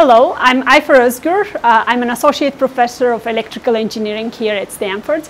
Hello, I'm Ayfer Özgür. Uh, I'm an associate professor of electrical engineering here at Stanford.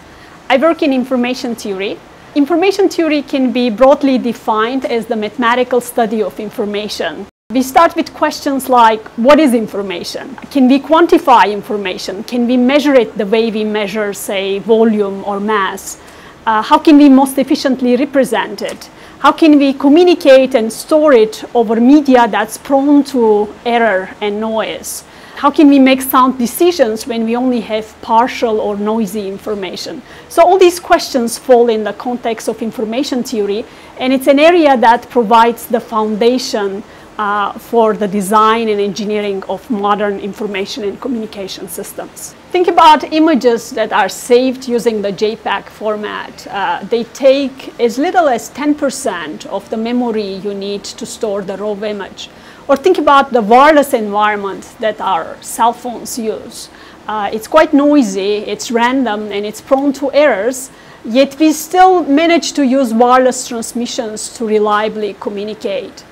I work in information theory. Information theory can be broadly defined as the mathematical study of information. We start with questions like what is information? Can we quantify information? Can we measure it the way we measure, say, volume or mass? Uh, how can we most efficiently represent it? How can we communicate and store it over media that's prone to error and noise? How can we make sound decisions when we only have partial or noisy information? So all these questions fall in the context of information theory, and it's an area that provides the foundation uh, for the design and engineering of modern information and communication systems. Think about images that are saved using the JPEG format. Uh, they take as little as 10% of the memory you need to store the raw image. Or think about the wireless environment that our cell phones use. Uh, it's quite noisy, it's random, and it's prone to errors, yet we still manage to use wireless transmissions to reliably communicate.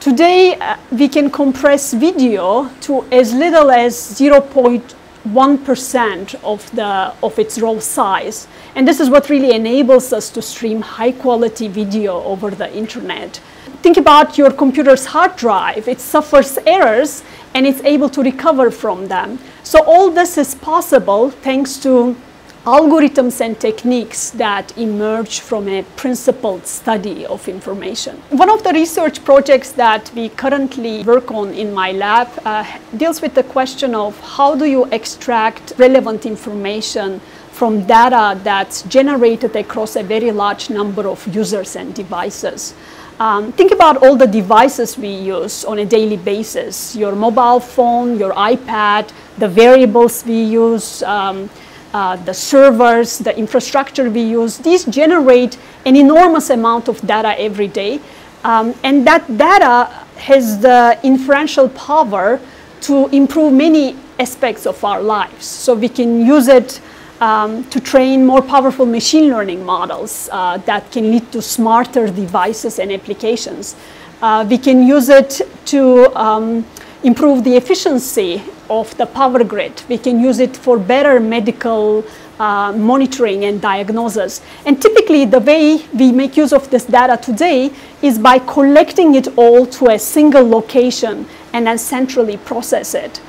Today, uh, we can compress video to as little as 0.1% of, the, of its raw size. And this is what really enables us to stream high quality video over the internet. Think about your computer's hard drive. It suffers errors and it's able to recover from them. So all this is possible thanks to algorithms and techniques that emerge from a principled study of information. One of the research projects that we currently work on in my lab uh, deals with the question of how do you extract relevant information from data that's generated across a very large number of users and devices. Um, think about all the devices we use on a daily basis, your mobile phone, your iPad, the wearables we use, um, uh, the servers, the infrastructure we use, these generate an enormous amount of data every day. Um, and that data has the inferential power to improve many aspects of our lives. So we can use it um, to train more powerful machine learning models uh, that can lead to smarter devices and applications. Uh, we can use it to um, improve the efficiency of the power grid. We can use it for better medical uh, monitoring and diagnosis. And typically the way we make use of this data today is by collecting it all to a single location and then centrally process it.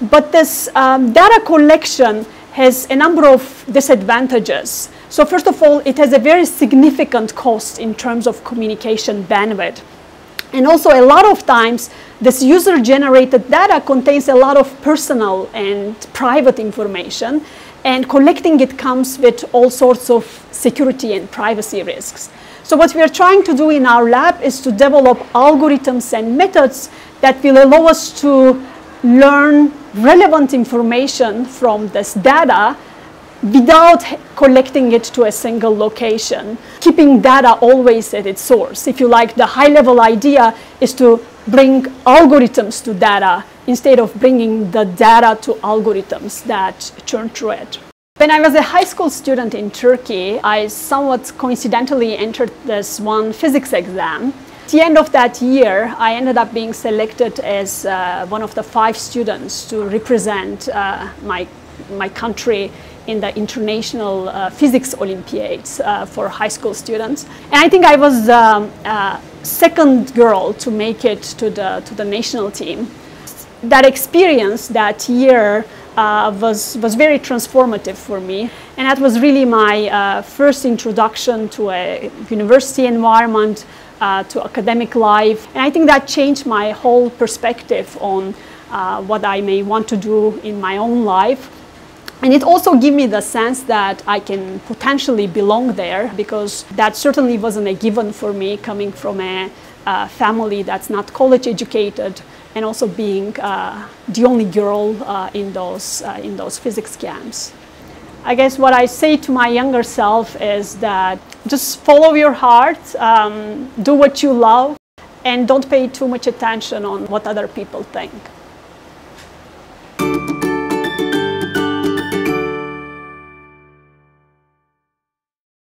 But this um, data collection has a number of disadvantages. So first of all, it has a very significant cost in terms of communication bandwidth. And also a lot of times, this user-generated data contains a lot of personal and private information, and collecting it comes with all sorts of security and privacy risks. So what we are trying to do in our lab is to develop algorithms and methods that will allow us to learn relevant information from this data without collecting it to a single location, keeping data always at its source. If you like, the high level idea is to bring algorithms to data instead of bringing the data to algorithms that churn through it. When I was a high school student in Turkey, I somewhat coincidentally entered this one physics exam. At the end of that year, I ended up being selected as uh, one of the five students to represent uh, my, my country in the International uh, Physics Olympiads uh, for high school students. And I think I was the um, uh, second girl to make it to the, to the national team. That experience that year uh, was, was very transformative for me. And that was really my uh, first introduction to a university environment, uh, to academic life. And I think that changed my whole perspective on what I may want to do in my own life. And it also gave me the sense that I can potentially belong there because that certainly wasn't a given for me coming from a, family that's not college educated and also being uh, the only girl uh, in, those, uh, in those physics camps. I guess what I say to my younger self is that just follow your heart, um, do what you love, and don't pay too much attention on what other people think.